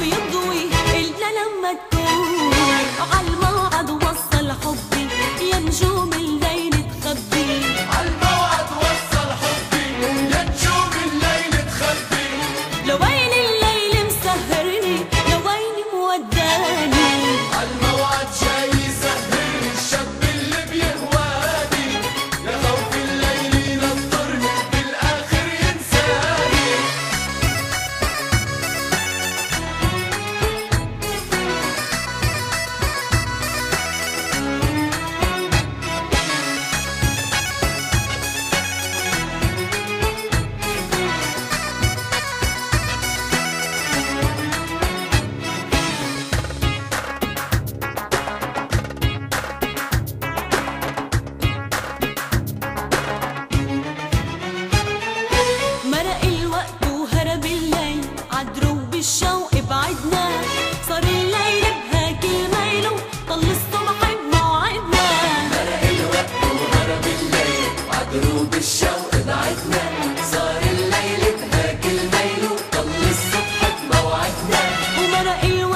بيضوي إلا لما تكون. على الموعد وصل حب مرق الوقت وهرب الليل. عدرو بالشوق بعدنا. صار الليل بهاك الميلو طل الصبح بموعدنا مرق الوقت وهرب الليل. عدرو بالشوق بعدنا. صار الليل بهاك الميلو طل الصبح بموعدنا ومرق الوقت